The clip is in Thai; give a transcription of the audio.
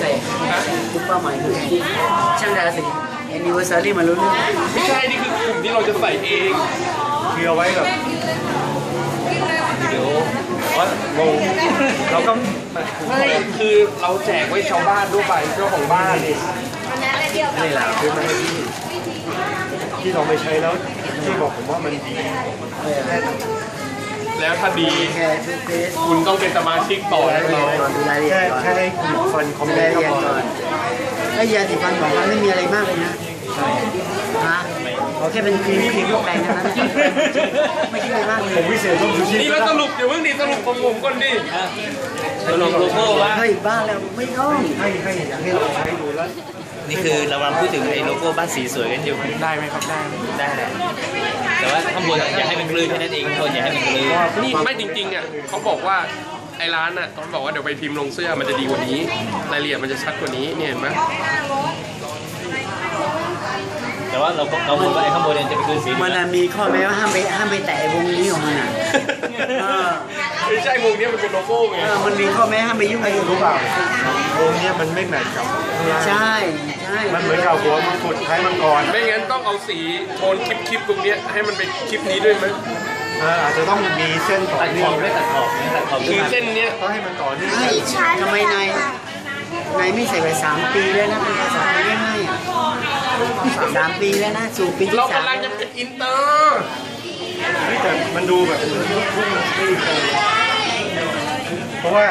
ใส่ทุกเป้าหมายคือช่างดาราศีแอนนิเวอร์ซารีมาลุ้นไม่ใช่ นี่คือกลุ่มที่เราจะใส่เองเคือเอาไว้แบบเดี๋ยวว่างงเราก็ไม่คือเราแจกไว้ชาวบ้านทั่วไปเจ้าของบ้านนี่นี่แหละคือมันที่ที่เราไม่ใช้แล้วที่บอกผมว่ามันดีแค่ แล้วถ้าดีแค่ทุกเพจคุณต้องเป็นสมาชิกต่อรายให้ละเอียเราดก่อนดูรายละเอียแค่ดก่อนแค่ให้คุณฟันคอมเมรานยต์ละเอียดก็พก่ออนไอ้ยาสีฟันของมันไม่มีอะไรมากเลยนะฮะเอาแค่เป็นครีมครีมลูกแปรงเท่านั้นนะไม่คิดอะไรมากเลยผมวิเศษต้องดูชีพนี่แล้วสรุปเดี๋ยวเพิ่งดีสรุปของผมก่อนดิสรุปโลโก้ว่าเฮ้ยบ้าแล้วไม่ต้องให้ให้อยากให้เราใช้ดูแล้วนี่คือเรากำลังพูดถึงไอ้โลโก้บ้านสีสวยกันอยู่ได้ไหมครับได้ได้แหละแต่ว่า ข้างบนอย่าให้มันกลืนแค่นั้นเองข้างบนอย่าให้มันกลืนนี่ไม่จริงๆอะเขาบอกว่าไอ้ร้านอะเขาบอกว่าเดี๋ยวไปพิมพ์ลงเสื้อมันจะดีกว่านี้รายละเอียดมันจะชัดกว่านี้เนี่ยเห็นไหมแต่ว่าเราเราพูดว่าไอ้ข้างบนเนี่ยจะไปกลืนสีมันน่ะมีข้อแม้ว่าห้ามไปห้ามไปแตะวงนี้ของมันอะเออไม่ใช่วงเนี้ยมันเป็นโลโก้ไงเออมันมีข้อแม้ห้ามไปยุ่งกับรู้เปล่าวงเนี้ยมันไม่แมทกับข้างล่างใช่ใช่ มันเหมือนกับหัวมังกรท้ายมังกรไม่งั้นต้องเอาสีโทนคลิปคลิปๆตรงเนี้ยให้มันเป็นคลิปนี้ด้วยไหมเอออาจจะต้องมีเส้นต่อตัดขเนื่อองบไม่ตัดขอบไม่ตัดขอบขึ้คืนอมาเส้นเนี้ยต้องให้มันต่อเนื่องเฮ้ยทำไมนายนายไม่ใส่ไปสามปีแล้วนะเป็นภาษาไม่ง่ายอะสามปีแล้วนะสู่ปีที่เราสามกำลังจะเป็นอินเตอร์เฮ้ยแต่มันดูแบบเหมือนลูกทุ่งไม่ดีเพราะว่า